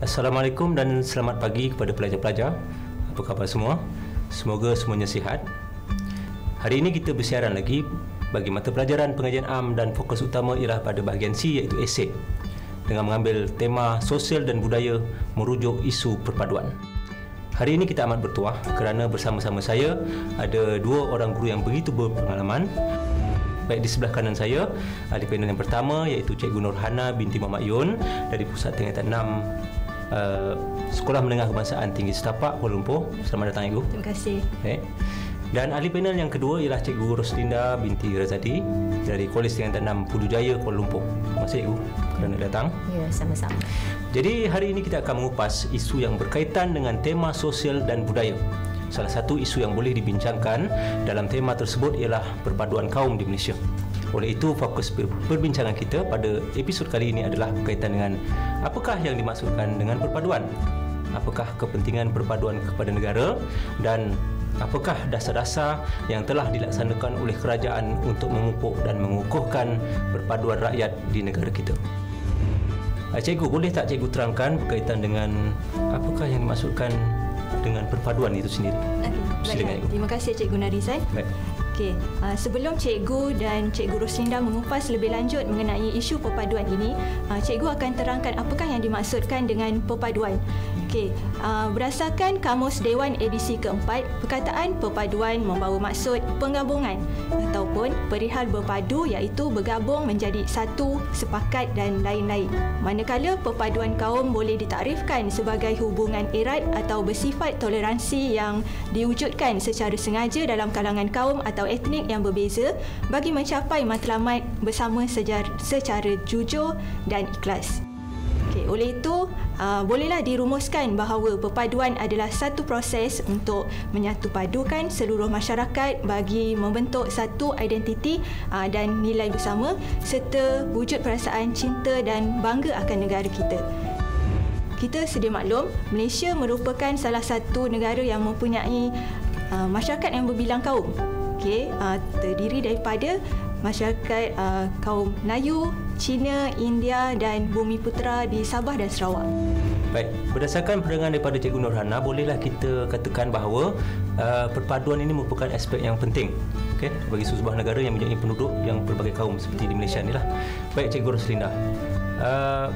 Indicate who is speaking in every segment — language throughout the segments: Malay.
Speaker 1: Assalamualaikum dan selamat pagi kepada pelajar-pelajar. Apa khabar semua? Semoga semuanya sihat. Hari ini kita bersiaran lagi bagi mata pelajaran pengajian am dan fokus utama ialah pada bahagian C iaitu esei dengan mengambil tema sosial dan budaya merujuk isu perpaduan. Hari ini kita amat bertuah kerana bersama-sama saya ada dua orang guru yang begitu berpengalaman Baik di sebelah kanan saya, ahli panel yang pertama iaitu Cikgu Nurhana binti Mamak Yun dari Pusat Tingkatan 6 uh, Sekolah Menengah Kebangsaan Tinggi Setapak, Kuala Lumpur. Selamat datang, Ibu.
Speaker 2: Terima kasih.
Speaker 1: Okay. Dan ahli panel yang kedua ialah Cikgu Roslinda binti Razadi dari Kolej Tingkatan 6 Pudujaya, Kuala Lumpur. Terima kasih, Ibu kerana datang.
Speaker 2: Ya, sama-sama.
Speaker 1: Jadi hari ini kita akan mengupas isu yang berkaitan dengan tema sosial dan budaya. Salah satu isu yang boleh dibincangkan dalam tema tersebut ialah perpaduan kaum di Malaysia. Oleh itu, fokus perbincangan kita pada episod kali ini adalah berkaitan dengan apakah yang dimaksudkan dengan perpaduan. Apakah kepentingan perpaduan kepada negara dan apakah dasar-dasar yang telah dilaksanakan oleh kerajaan untuk memupuk dan mengukuhkan perpaduan rakyat di negara kita. Ah, cikgu, boleh tak cikgu terangkan berkaitan dengan apakah yang dimaksudkan dengan perpaduan itu sendiri.
Speaker 2: Okay, baiklah. Terima kasih Cikgu Narizan. Baik. Okey, uh, sebelum cikgu dan cikgu Roslinda mengupas lebih lanjut mengenai isu perpaduan ini, uh, cikgu akan terangkan apakah yang dimaksudkan dengan perpaduan. Okey, uh, berdasarkan Kamus Dewan edisi keempat, perkataan perpaduan membawa maksud penggabungan ataupun perihal berpadu iaitu bergabung menjadi satu, sepakat dan lain-lain. Manakala perpaduan kaum boleh ditarifkan sebagai hubungan erat atau bersifat toleransi yang diwujudkan secara sengaja dalam kalangan kaum atau etnik yang berbeza bagi mencapai matlamat bersama secara jujur dan ikhlas. Okay, oleh itu, uh, bolehlah dirumuskan bahawa perpaduan adalah satu proses untuk menyatu padukan seluruh masyarakat bagi membentuk satu identiti uh, dan nilai bersama serta wujud perasaan cinta dan bangga akan negara kita. Kita sedia maklum, Malaysia merupakan salah satu negara yang mempunyai uh, masyarakat yang berbilang kaum okay, uh, terdiri daripada masyarakat uh, kaum Melayu, Cina, India dan Bumi Putera di Sabah dan Sarawak.
Speaker 1: Baik, berdasarkan pandangan daripada Cikgu Nurhana, bolehlah kita katakan bahawa uh, perpaduan ini merupakan aspek yang penting okay, bagi sebuah negara yang mempunyai penduduk yang berbagai kaum seperti di Malaysia inilah. Baik, Cikgu Roslinda. Uh,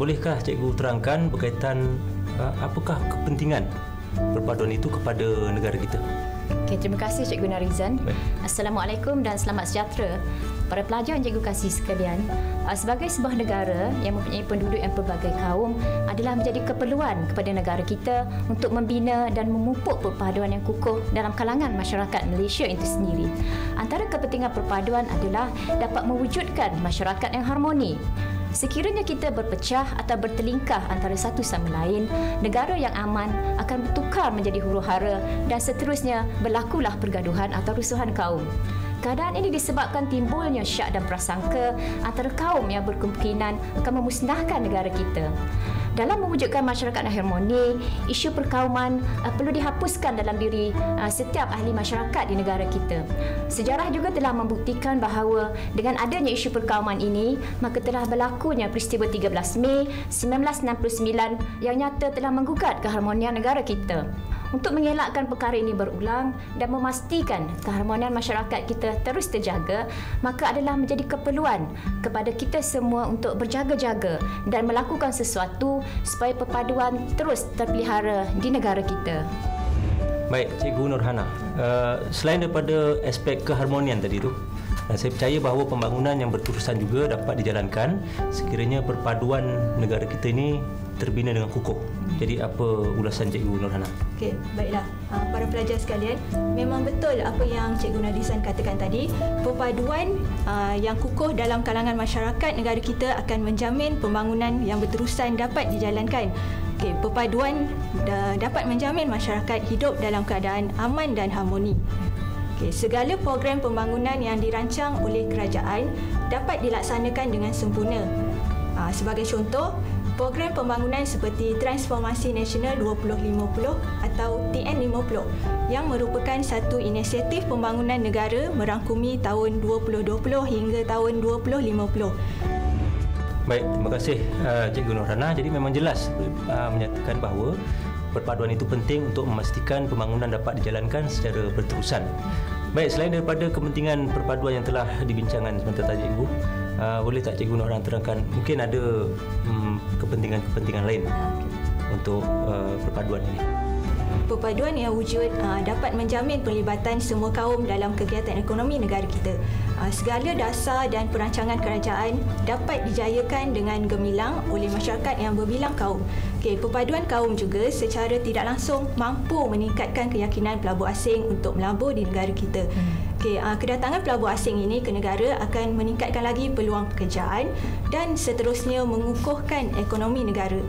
Speaker 1: bolehkah Cikgu terangkan berkaitan uh, apakah kepentingan perpaduan itu kepada negara kita?
Speaker 3: Okay, terima kasih Cikgu Narizan. Assalamualaikum dan selamat sejahtera. Para pelajar yang cikgu kasih sekalian, uh, sebagai sebuah negara yang mempunyai penduduk yang pelbagai kaum adalah menjadi keperluan kepada negara kita untuk membina dan memupuk perpaduan yang kukuh dalam kalangan masyarakat Malaysia itu sendiri. Antara kepentingan perpaduan adalah dapat mewujudkan masyarakat yang harmoni Sekiranya kita berpecah atau bertelingkah antara satu sama lain, negara yang aman akan bertukar menjadi huru-hara dan seterusnya berlakulah pergaduhan atau rusuhan kaum. Keadaan ini disebabkan timbulnya syak dan prasangka antara kaum yang berkemungkinan akan memusnahkan negara kita. Dalam mewujudkan masyarakat yang harmoni, isu perkauman uh, perlu dihapuskan dalam diri uh, setiap ahli masyarakat di negara kita. Sejarah juga telah membuktikan bahawa dengan adanya isu perkauman ini, maka telah berlakunya peristiwa 13 Mei 1969 yang nyata telah menggugat keharmonian negara kita. Untuk mengelakkan perkara ini berulang dan memastikan keharmonian masyarakat kita terus terjaga, maka adalah menjadi keperluan kepada kita semua untuk berjaga-jaga dan melakukan sesuatu supaya perpaduan terus terpelihara di negara kita.
Speaker 1: Baik, Cikgu Nurhana. Uh, selain daripada aspek keharmonian tadi tu, dan saya percaya bahawa pembangunan yang berterusan juga dapat dijalankan sekiranya perpaduan negara kita ini terbina dengan kukuh. Jadi apa ulasan Cikgu Nurhana?
Speaker 2: Okey, baiklah. Uh, para pelajar sekalian, memang betul apa yang Cikgu Nadisan katakan tadi. Perpaduan uh, yang kukuh dalam kalangan masyarakat negara kita akan menjamin pembangunan yang berterusan dapat dijalankan. Okey, perpaduan dapat menjamin masyarakat hidup dalam keadaan aman dan harmoni. Okay, segala program pembangunan yang dirancang oleh kerajaan dapat dilaksanakan dengan sempurna. Uh, sebagai contoh, program pembangunan seperti Transformasi Nasional 2050 atau TN50 yang merupakan satu inisiatif pembangunan negara merangkumi tahun 2020 hingga tahun 2050.
Speaker 1: Baik, terima kasih uh, Cikgu Nurhana. Jadi memang jelas uh, menyatakan bahawa perpaduan itu penting untuk memastikan pembangunan dapat dijalankan secara berterusan. Baik, selain daripada kepentingan perpaduan yang telah dibincangkan sebentar tadi Cikgu, uh, boleh tak Cikgu Nurhana terangkan mungkin ada um, kepentingan-kepentingan lain untuk uh, perpaduan ini?
Speaker 2: Perpaduan yang wujud uh, dapat menjamin pelibatan semua kaum dalam kegiatan ekonomi negara kita. Uh, segala dasar dan perancangan kerajaan dapat dijayakan dengan gemilang oleh masyarakat yang berbilang kaum. Okay, perpaduan kaum juga secara tidak langsung mampu meningkatkan keyakinan pelabur asing untuk melabur di negara kita. Okay, uh, kedatangan pelabur asing ini ke negara akan meningkatkan lagi peluang pekerjaan dan seterusnya mengukuhkan ekonomi negara.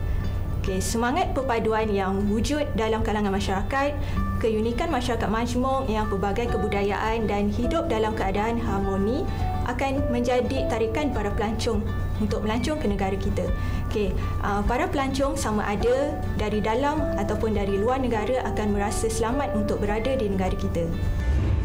Speaker 2: Okay, semangat perpaduan yang wujud dalam kalangan masyarakat, keunikan masyarakat majmuk yang pelbagai kebudayaan dan hidup dalam keadaan harmoni akan menjadi tarikan para pelancong untuk melancong ke negara kita. Okay, uh, para pelancong sama ada dari dalam ataupun dari luar negara akan merasa selamat untuk berada di negara kita.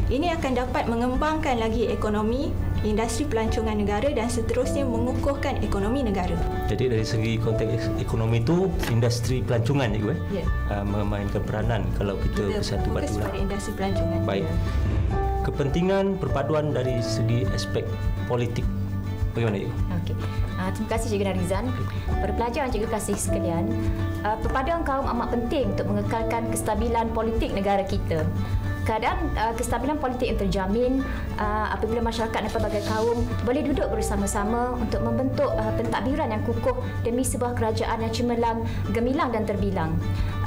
Speaker 2: Ini akan dapat mengembangkan lagi ekonomi industri pelancongan negara dan seterusnya mengukuhkan ekonomi negara.
Speaker 1: Jadi dari segi konteks ekonomi itu industri pelancongan juga eh? ya. Uh, memainkan peranan kalau kita, kita bersatu
Speaker 2: padu lah. industri pelancongan.
Speaker 1: Baik. Ya. Kepentingan perpaduan dari segi aspek politik. Bagaimana itu?
Speaker 3: Okey. Uh, terima kasih Cikgu Narizan. Para pelajar dan cikgu kasih sekalian, uh, perpaduan kaum amat penting untuk mengekalkan kestabilan politik negara kita keadaan uh, kestabilan politik yang terjamin uh, apabila masyarakat dan pelbagai kaum boleh duduk bersama-sama untuk membentuk uh, pentadbiran yang kukuh demi sebuah kerajaan yang cemerlang, gemilang dan terbilang.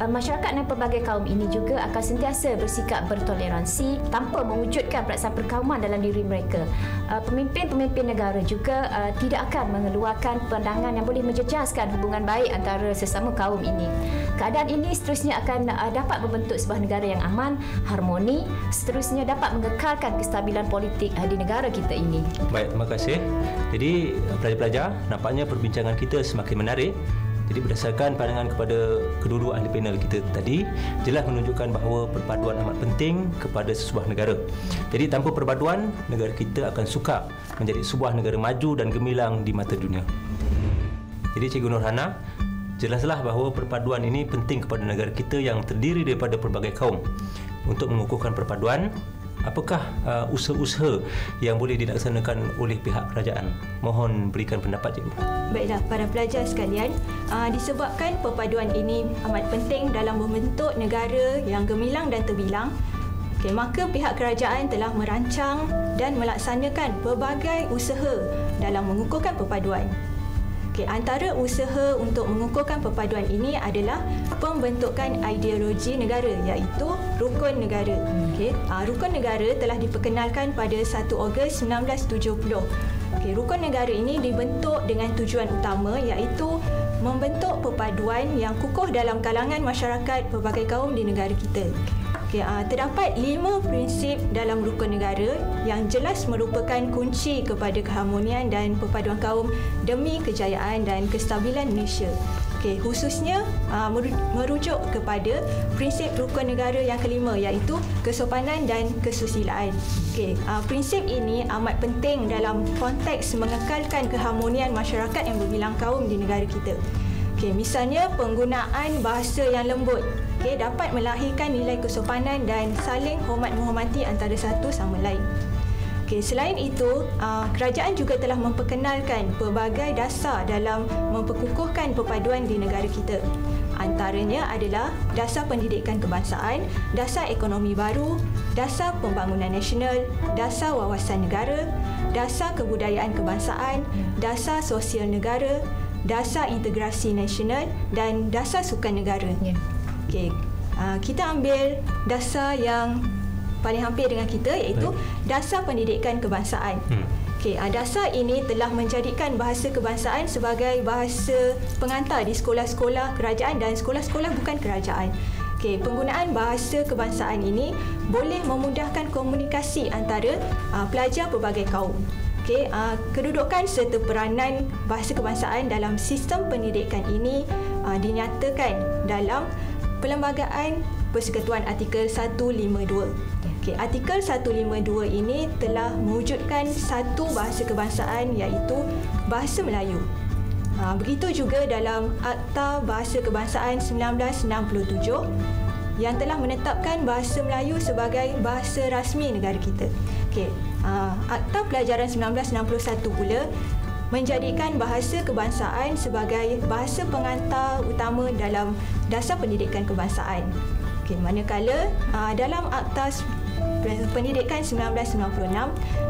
Speaker 3: Uh, masyarakat dan pelbagai kaum ini juga akan sentiasa bersikap bertoleransi tanpa mewujudkan perasaan perkauman dalam diri mereka. Uh, pemimpin-pemimpin negara juga uh, tidak akan mengeluarkan pandangan yang boleh menjejaskan hubungan baik antara sesama kaum ini. Keadaan ini seterusnya akan dapat membentuk sebuah negara yang aman, harmoni seterusnya dapat mengekalkan kestabilan politik di negara kita ini.
Speaker 1: Baik, terima kasih. Jadi, pelajar-pelajar, nampaknya perbincangan kita semakin menarik. Jadi berdasarkan pandangan kepada kedua-dua ahli panel kita tadi jelas menunjukkan bahawa perpaduan amat penting kepada sebuah negara. Jadi tanpa perpaduan negara kita akan suka menjadi sebuah negara maju dan gemilang di mata dunia. Jadi Cikgu Nurhana, jelaslah bahawa perpaduan ini penting kepada negara kita yang terdiri daripada pelbagai kaum untuk mengukuhkan perpaduan apakah uh, usaha-usaha yang boleh dilaksanakan oleh pihak kerajaan? Mohon berikan pendapat cikgu.
Speaker 2: Baiklah para pelajar sekalian uh, disebabkan perpaduan ini amat penting dalam membentuk negara yang gemilang dan terbilang. Okay, maka pihak kerajaan telah merancang dan melaksanakan pelbagai usaha dalam mengukuhkan perpaduan Okay, antara usaha untuk mengukuhkan perpaduan ini adalah pembentukan ideologi negara iaitu rukun negara. Okay, uh, rukun negara telah diperkenalkan pada 1 Ogos 1970. Okay, rukun negara ini dibentuk dengan tujuan utama iaitu membentuk perpaduan yang kukuh dalam kalangan masyarakat pelbagai kaum di negara kita. Okay, uh, terdapat lima prinsip dalam rukun negara yang jelas merupakan kunci kepada keharmonian dan perpaduan kaum demi kejayaan dan kestabilan Malaysia. Okay, khususnya uh, merujuk kepada prinsip rukun negara yang kelima iaitu kesopanan dan kesusilaan. Okay, uh, prinsip ini amat penting dalam konteks mengekalkan keharmonian masyarakat yang berbilang kaum di negara kita. Okay, misalnya penggunaan bahasa yang lembut okay, dapat melahirkan nilai kesopanan dan saling hormat menghormati antara satu sama lain. Okay, selain itu, uh, kerajaan juga telah memperkenalkan pelbagai dasar dalam memperkukuhkan perpaduan di negara kita. Antaranya adalah dasar pendidikan kebangsaan, dasar ekonomi baru, dasar pembangunan nasional, dasar wawasan negara, dasar kebudayaan kebangsaan, dasar sosial negara, dasar integrasi nasional dan dasar sukan negara. Yeah. Okey. Uh, kita ambil dasar yang paling hampir dengan kita iaitu Baik. dasar pendidikan kebangsaan. Hmm. Okey, uh, dasar ini telah menjadikan bahasa kebangsaan sebagai bahasa pengantar di sekolah-sekolah kerajaan dan sekolah-sekolah bukan kerajaan. Okey, penggunaan bahasa kebangsaan ini boleh memudahkan komunikasi antara uh, pelajar pelbagai kaum. Okey, uh, kedudukan serta peranan bahasa kebangsaan dalam sistem pendidikan ini uh, dinyatakan dalam Perlembagaan Persekutuan Artikel 152. Okey, Artikel 152 ini telah mewujudkan satu bahasa kebangsaan iaitu bahasa Melayu. Ha, begitu juga dalam Akta Bahasa Kebangsaan 1967 yang telah menetapkan bahasa Melayu sebagai bahasa rasmi negara kita. Okey, uh, Akta Pelajaran 1961 pula menjadikan bahasa kebangsaan sebagai bahasa pengantar utama dalam dasar pendidikan kebangsaan. Okey, manakala uh, dalam Akta Pendidikan 1996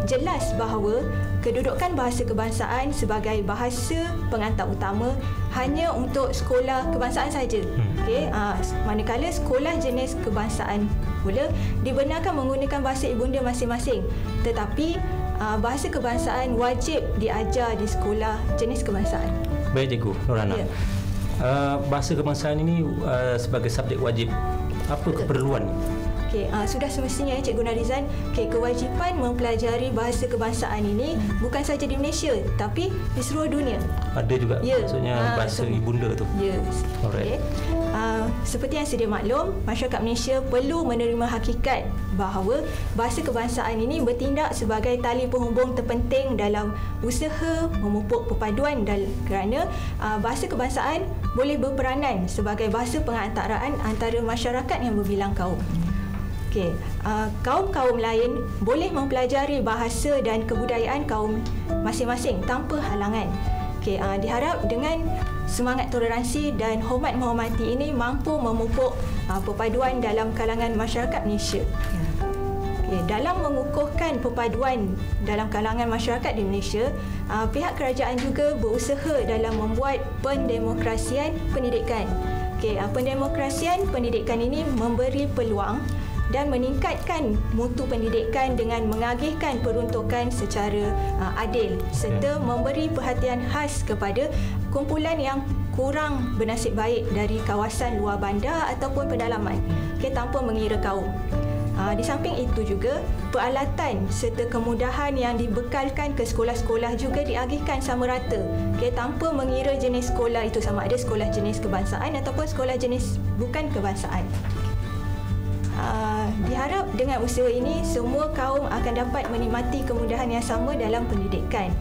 Speaker 2: jelas bahawa kedudukan bahasa kebangsaan sebagai bahasa pengantar utama hanya untuk sekolah kebangsaan saja. Hmm. Okey, uh, manakala sekolah jenis kebangsaan pula dibenarkan menggunakan bahasa ibunda masing-masing. Tetapi bahasa kebangsaan wajib diajar di sekolah jenis kebangsaan.
Speaker 1: Baik cikgu Nurana. Ya. Uh, bahasa kebangsaan ini uh, sebagai subjek wajib. Apa Betul. keperluan?
Speaker 2: Okay, uh, sudah semestinya ya Cikgu Narizan, okay, kewajipan mempelajari bahasa kebangsaan ini hmm. bukan saja di Malaysia tapi di seluruh dunia.
Speaker 1: Ada juga yeah. maksudnya uh, bahasa so, ibunda tu.
Speaker 2: Ya. Yes. Okay. Uh, seperti yang sedia maklum, masyarakat Malaysia perlu menerima hakikat bahawa bahasa kebangsaan ini bertindak sebagai tali penghubung terpenting dalam usaha memupuk perpaduan dan kerana uh, bahasa kebangsaan boleh berperanan sebagai bahasa pengantaraan antara masyarakat yang berbilang kaum. Okey, uh, kaum-kaum lain boleh mempelajari bahasa dan kebudayaan kaum masing-masing tanpa halangan. Okey, uh, diharap dengan semangat toleransi dan hormat menghormati ini mampu memupuk uh, perpaduan dalam kalangan masyarakat Malaysia. Okay, dalam mengukuhkan perpaduan dalam kalangan masyarakat di Malaysia, uh, pihak kerajaan juga berusaha dalam membuat pendemokrasian pendidikan. Okay, uh, pendemokrasian pendidikan ini memberi peluang dan meningkatkan mutu pendidikan dengan mengagihkan peruntukan secara uh, adil serta memberi perhatian khas kepada kumpulan yang kurang bernasib baik dari kawasan luar bandar ataupun pedalaman. Okay, tanpa mengira kaum. Uh, di samping itu juga, peralatan serta kemudahan yang dibekalkan ke sekolah-sekolah juga diagihkan sama rata. Okay, tanpa mengira jenis sekolah itu sama. Ada sekolah jenis kebangsaan ataupun sekolah jenis bukan kebangsaan. Ah, diharap dengan usaha ini semua kaum akan dapat menikmati kemudahan yang sama dalam pendidikan.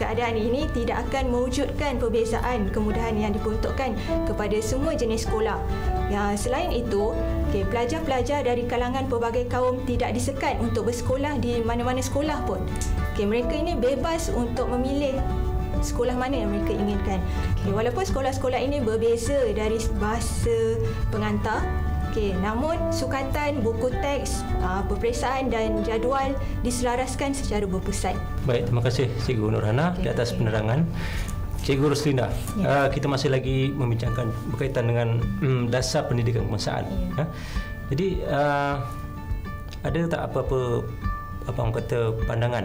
Speaker 2: Keadaan ini tidak akan mewujudkan perbezaan kemudahan yang diperuntukkan kepada semua jenis sekolah. Ya, selain itu, okay, pelajar-pelajar dari kalangan pelbagai kaum tidak disekat untuk bersekolah di mana-mana sekolah pun. Okay, mereka ini bebas untuk memilih sekolah mana yang mereka inginkan. Okay, walaupun sekolah-sekolah ini berbeza dari bahasa pengantar, Okey, namun sukatan, buku teks, uh, peperiksaan dan jadual diselaraskan secara berpusat.
Speaker 1: Baik, terima kasih Cikgu Nurhana okay, di atas okay. penerangan. Cikgu Ruslinda, ya. uh, kita masih lagi membincangkan berkaitan dengan um, dasar pendidikan kebangsaan. Ya. Uh, jadi, uh, ada tak apa-apa apa orang kata pandangan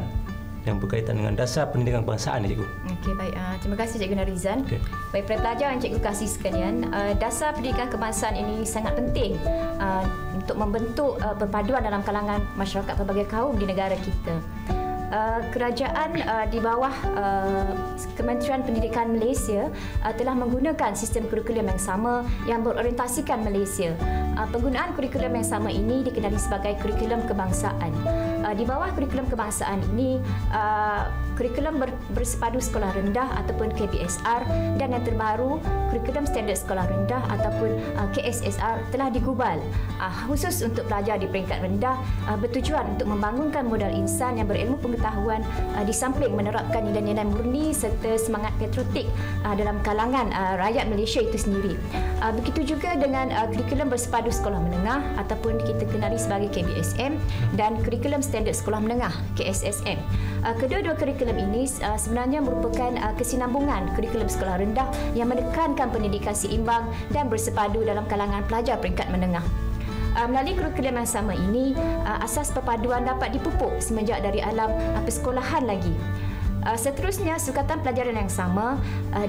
Speaker 1: yang berkaitan dengan dasar pendidikan kebangsaan cikgu.
Speaker 3: Okey baik. Uh, terima kasih cikgu Narizan. Okay. Baik para pelajar yang cikgu kasih sekalian, uh, dasar pendidikan kebangsaan ini sangat penting uh, untuk membentuk uh, perpaduan dalam kalangan masyarakat pelbagai kaum di negara kita. Uh, kerajaan uh, di bawah uh, Kementerian Pendidikan Malaysia uh, telah menggunakan sistem kurikulum yang sama yang berorientasikan Malaysia. Uh, penggunaan kurikulum yang sama ini dikenali sebagai kurikulum kebangsaan. Uh, di bawah kurikulum kebangsaan ini, uh, kurikulum ber, bersepadu sekolah rendah ataupun KBSR dan yang terbaru kurikulum standard sekolah rendah ataupun uh, KSSR telah digubal uh, khusus untuk pelajar di peringkat rendah uh, bertujuan untuk membangunkan modal insan yang berilmu pengetahuan uh, di samping menerapkan nilai-nilai murni serta semangat patriotik uh, dalam kalangan uh, rakyat Malaysia itu sendiri. Uh, begitu juga dengan uh, kurikulum bersepadu sekolah menengah ataupun kita kenali sebagai KBSM dan kurikulum standard sekolah menengah KSSM. Uh, kedua-dua kurikulum ini uh, sebenarnya merupakan uh, kesinambungan kurikulum sekolah rendah yang menekankan pendidikan seimbang dan bersepadu dalam kalangan pelajar peringkat menengah. Melalui kurikulum yang sama ini, asas perpaduan dapat dipupuk semenjak dari alam persekolahan lagi. Seterusnya, sukatan pelajaran yang sama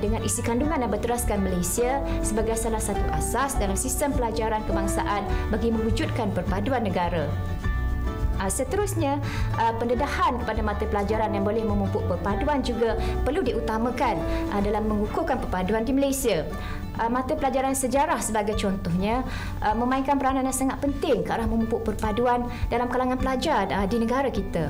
Speaker 3: dengan isi kandungan yang berteraskan Malaysia sebagai salah satu asas dalam sistem pelajaran kebangsaan bagi mewujudkan perpaduan negara. Uh, seterusnya, uh, pendedahan kepada mata pelajaran yang boleh memupuk perpaduan juga perlu diutamakan uh, dalam mengukuhkan perpaduan di Malaysia. Mata pelajaran sejarah sebagai contohnya memainkan peranan yang sangat penting ke arah memupuk perpaduan dalam kalangan pelajar di negara kita.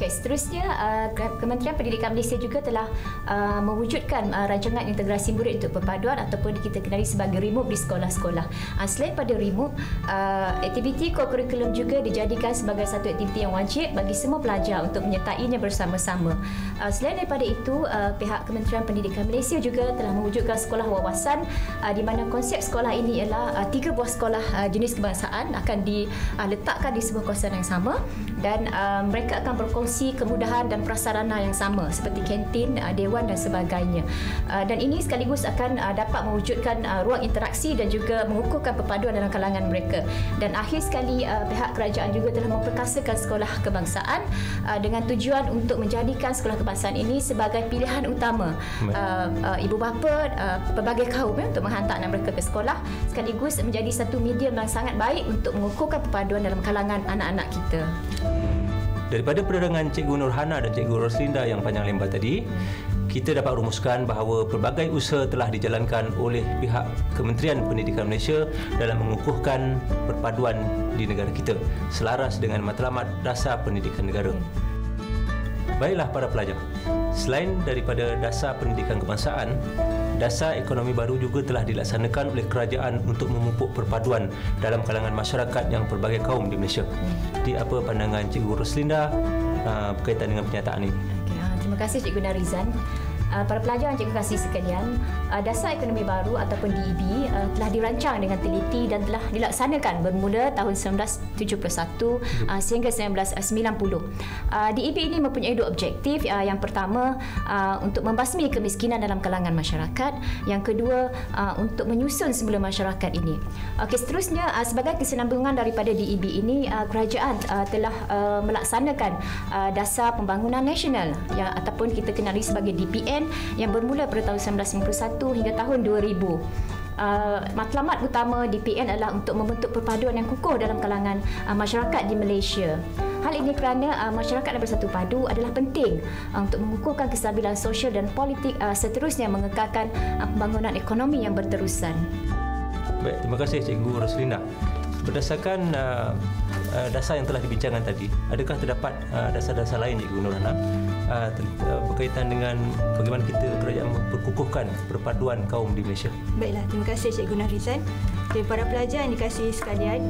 Speaker 3: Okay, seterusnya uh, Kementerian Pendidikan Malaysia juga telah uh, mewujudkan uh, rancangan integrasi murid untuk perpaduan ataupun kita kenali sebagai RIMUP di sekolah-sekolah. Uh, selain pada RIMUP, uh, aktiviti co-curriculum juga dijadikan sebagai satu aktiviti yang wajib bagi semua pelajar untuk menyertainya bersama-sama. Uh, selain daripada itu, uh, pihak Kementerian Pendidikan Malaysia juga telah mewujudkan sekolah wawasan uh, di mana konsep sekolah ini ialah uh, tiga buah sekolah uh, jenis kebangsaan akan diletakkan di sebuah kawasan yang sama dan uh, mereka akan berkongsi kemudahan dan prasarana yang sama seperti kantin, uh, dewan dan sebagainya. Uh, dan ini sekaligus akan uh, dapat mewujudkan uh, ruang interaksi dan juga mengukuhkan perpaduan dalam kalangan mereka. Dan akhir sekali uh, pihak kerajaan juga telah memperkasakan sekolah kebangsaan uh, dengan tujuan untuk menjadikan sekolah kebangsaan ini sebagai pilihan utama uh, uh, ibu bapa uh, pelbagai kaum ya, untuk menghantar anak mereka ke sekolah sekaligus menjadi satu medium yang sangat baik untuk mengukuhkan perpaduan dalam kalangan anak-anak kita.
Speaker 1: Daripada penerangan Cikgu Nurhana dan Cikgu Roslinda yang panjang lebar tadi, kita dapat rumuskan bahawa pelbagai usaha telah dijalankan oleh pihak Kementerian Pendidikan Malaysia dalam mengukuhkan perpaduan di negara kita selaras dengan matlamat dasar pendidikan negara. Baiklah para pelajar, selain daripada dasar pendidikan kebangsaan, dasar ekonomi baru juga telah dilaksanakan oleh kerajaan untuk memupuk perpaduan dalam kalangan masyarakat yang pelbagai kaum di Malaysia. Di apa pandangan Cikgu Roslinda uh, berkaitan dengan pernyataan ini?
Speaker 3: Okay, uh, terima kasih Cikgu Narizan. Uh, para pelajar yang cikgu kasih sekalian, uh, dasar ekonomi baru ataupun DEB uh, telah dirancang dengan teliti dan telah dilaksanakan bermula tahun 1971 uh, sehingga 1990. Uh, DEB ini mempunyai dua objektif. Uh, yang pertama uh, untuk membasmi kemiskinan dalam kalangan masyarakat, yang kedua uh, untuk menyusun semula masyarakat ini. Okey, seterusnya uh, sebagai kesinambungan daripada DEB ini, uh, kerajaan uh, telah uh, melaksanakan uh, dasar pembangunan nasional yang ataupun kita kenali sebagai DPN PN yang bermula pada tahun 1991 hingga tahun 2000. Uh, matlamat utama DPN adalah untuk membentuk perpaduan yang kukuh dalam kalangan uh, masyarakat di Malaysia. Hal ini kerana uh, masyarakat yang bersatu padu adalah penting uh, untuk mengukuhkan kestabilan sosial dan politik uh, seterusnya mengekalkan uh, pembangunan ekonomi yang berterusan.
Speaker 1: Baik, terima kasih Cikgu Roslina. Berdasarkan uh, uh, dasar yang telah dibincangkan tadi, adakah terdapat uh, dasar-dasar lain Cikgu Nurhana uh, berkaitan dengan bagaimana kita kerajaan memperkukuhkan perpaduan kaum di Malaysia.
Speaker 2: Baiklah, terima kasih Cikgu Narizan. Okay, para pelajar yang dikasihi sekalian,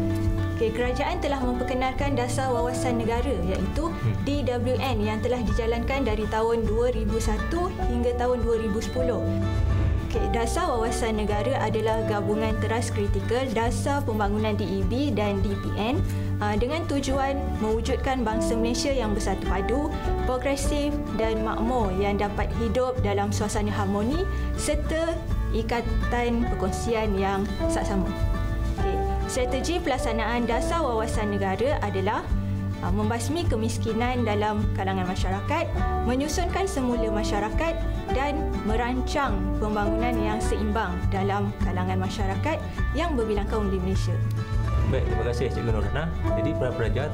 Speaker 2: okay, kerajaan telah memperkenalkan dasar wawasan negara iaitu hmm. DWN yang telah dijalankan dari tahun 2001 hingga tahun 2010. Okay, dasar wawasan negara adalah gabungan teras kritikal dasar pembangunan DEB dan DPN uh, dengan tujuan mewujudkan bangsa Malaysia yang bersatu padu, progresif dan makmur yang dapat hidup dalam suasana harmoni serta ikatan perkongsian yang saksama. Okay. Strategi pelaksanaan dasar wawasan negara adalah membasmi kemiskinan dalam kalangan masyarakat, menyusunkan semula masyarakat dan merancang pembangunan yang seimbang dalam kalangan masyarakat yang berbilang kaum di Malaysia.
Speaker 1: Baik, terima kasih Cikgu Nurhana. Jadi para pelajar,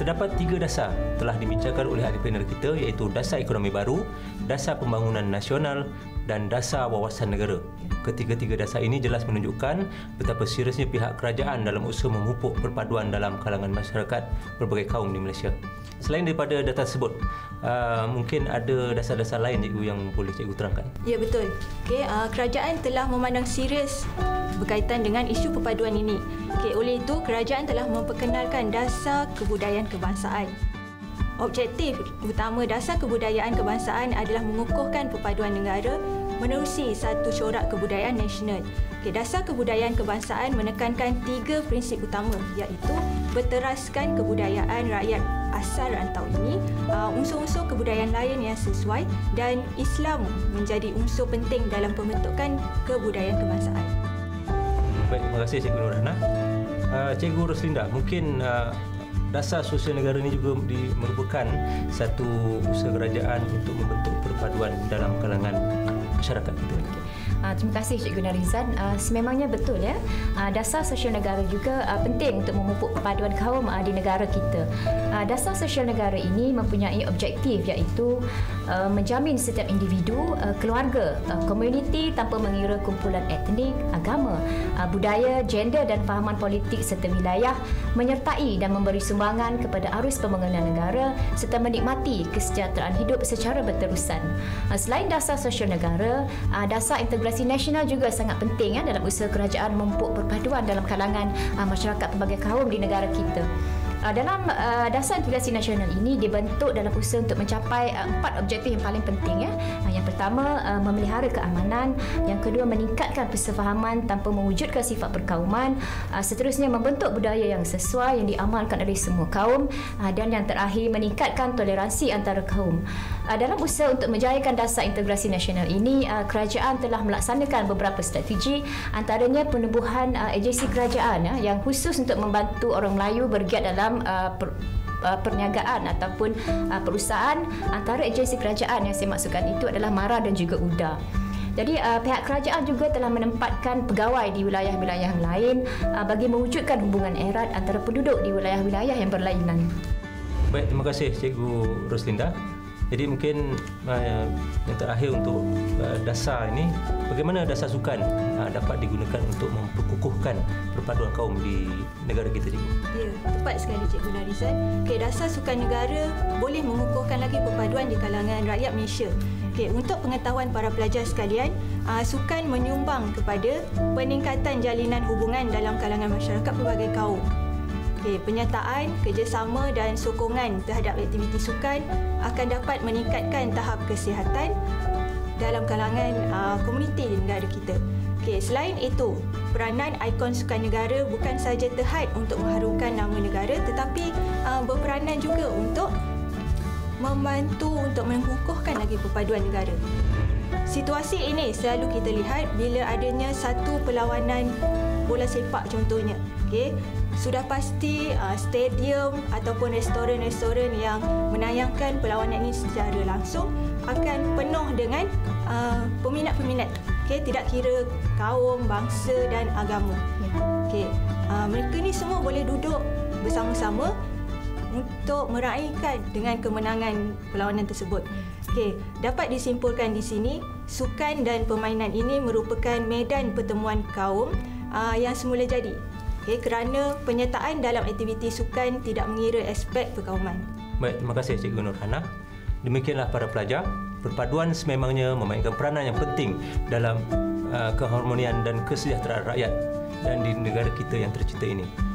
Speaker 1: terdapat tiga dasar telah dibincangkan oleh ahli panel kita iaitu dasar ekonomi baru, dasar pembangunan nasional dan dasar wawasan negara. Ketiga-tiga dasar ini jelas menunjukkan betapa seriusnya pihak kerajaan dalam usaha memupuk perpaduan dalam kalangan masyarakat berbagai kaum di Malaysia. Selain daripada data tersebut, uh, mungkin ada dasar-dasar lain cikgu yang boleh cikgu terangkan.
Speaker 2: Ya betul. Okay, uh, kerajaan telah memandang serius berkaitan dengan isu perpaduan ini. Okay, oleh itu, kerajaan telah memperkenalkan dasar kebudayaan kebangsaan. Objektif utama dasar kebudayaan kebangsaan adalah mengukuhkan perpaduan negara menerusi satu corak kebudayaan nasional. Okay, dasar kebudayaan kebangsaan menekankan tiga prinsip utama iaitu berteraskan kebudayaan rakyat asal rantau ini, uh, unsur-unsur kebudayaan lain yang sesuai dan Islam menjadi unsur penting dalam pembentukan kebudayaan kebangsaan.
Speaker 1: Baik, terima kasih Cikgu Nurhana. Uh, Cikgu Roslinda, mungkin uh, dasar sosial negara ini juga merupakan satu usaha kerajaan untuk membentuk perpaduan dalam kalangan masyarakat kita.
Speaker 3: Uh, terima kasih Cikgu Narizan. Uh, sememangnya betul ya. Uh, dasar sosial negara juga uh, penting untuk memupuk perpaduan kaum uh, di negara kita. Uh, dasar sosial negara ini mempunyai objektif iaitu uh, menjamin setiap individu, uh, keluarga, uh, komuniti tanpa mengira kumpulan etnik, agama, uh, budaya, gender dan fahaman politik serta wilayah menyertai dan memberi sumbangan kepada arus pembangunan negara serta menikmati kesejahteraan hidup secara berterusan. Uh, selain dasar sosial negara, uh, dasar integrasi nasional juga sangat penting ya dalam usaha kerajaan memupuk perpaduan dalam kalangan uh, masyarakat pelbagai kaum di negara kita. Uh, dalam uh, dasar integrasi nasional ini dibentuk dalam usaha untuk mencapai uh, empat objektif yang paling penting ya. Uh, yang pertama uh, memelihara keamanan, yang kedua meningkatkan persefahaman tanpa mewujudkan sifat perkauman, uh, seterusnya membentuk budaya yang sesuai yang diamalkan oleh semua kaum uh, dan yang terakhir meningkatkan toleransi antara kaum. Uh, dalam usaha untuk menjayakan dasar integrasi nasional ini, uh, kerajaan telah melaksanakan beberapa strategi antaranya penubuhan uh, agensi kerajaan yang khusus untuk membantu orang Melayu bergiat dalam per, perniagaan ataupun perusahaan antara agensi kerajaan yang saya maksudkan itu adalah MARA dan juga UDA. Jadi uh, pihak kerajaan juga telah menempatkan pegawai di wilayah-wilayah lain uh, bagi mewujudkan hubungan erat antara penduduk di wilayah-wilayah yang berlainan.
Speaker 1: Baik, terima kasih Cikgu Roslinda. Jadi mungkin uh, yang terakhir untuk uh, dasar ini, bagaimana dasar sukan uh, dapat digunakan untuk memperkukuhkan perpaduan kaum di negara kita cikgu?
Speaker 2: Ya, tepat sekali Cikgu Narizan. Okay, dasar sukan negara boleh mengukuhkan lagi perpaduan di kalangan rakyat Malaysia. Okay, untuk pengetahuan para pelajar sekalian, uh, sukan menyumbang kepada peningkatan jalinan hubungan dalam kalangan masyarakat pelbagai kaum. Okay, penyertaan, kerjasama dan sokongan terhadap aktiviti sukan akan dapat meningkatkan tahap kesihatan dalam kalangan uh, komuniti negara kita. Okay, selain itu, peranan ikon sukan negara bukan sahaja terhad untuk mengharumkan nama negara tetapi uh, berperanan juga untuk membantu untuk mengukuhkan lagi perpaduan negara. Situasi ini selalu kita lihat bila adanya satu perlawanan bola sepak contohnya. Okay sudah pasti uh, stadium ataupun restoran-restoran yang menayangkan perlawanan ini secara langsung akan penuh dengan uh, peminat-peminat. Okay, tidak kira kaum, bangsa dan agama. Okay, uh, mereka ni semua boleh duduk bersama-sama untuk meraihkan dengan kemenangan perlawanan tersebut. Okay, dapat disimpulkan di sini, sukan dan permainan ini merupakan medan pertemuan kaum uh, yang semula jadi okay, kerana penyertaan dalam aktiviti sukan tidak mengira aspek perkauman.
Speaker 1: Baik, terima kasih Cikgu Nurhana. Demikianlah para pelajar, perpaduan sememangnya memainkan peranan yang penting dalam uh, keharmonian dan kesejahteraan rakyat dan di negara kita yang tercinta ini.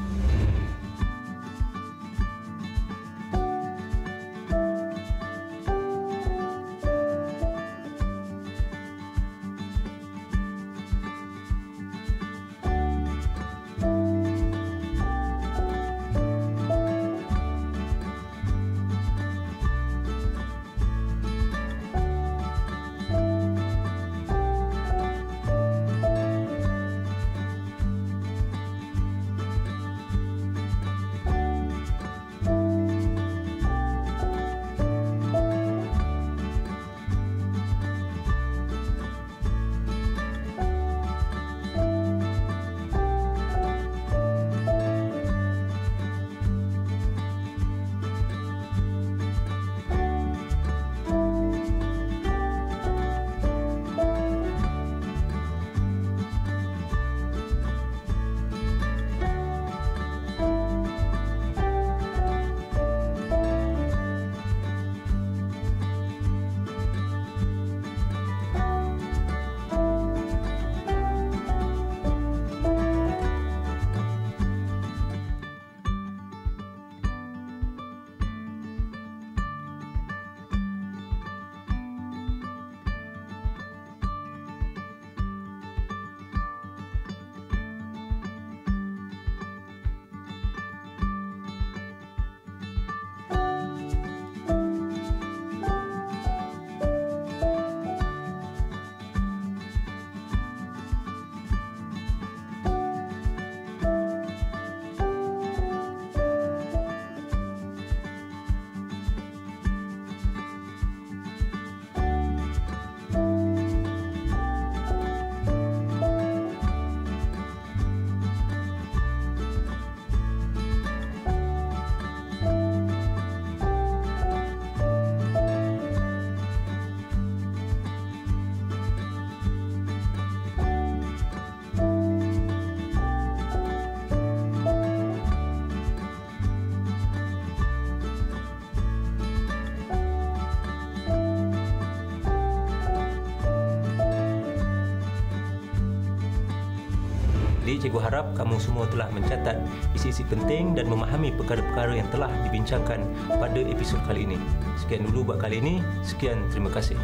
Speaker 1: Cikgu harap kamu semua telah mencatat isi-isi penting dan memahami perkara-perkara yang telah dibincangkan pada episod kali ini. Sekian dulu buat kali ini. Sekian, terima kasih.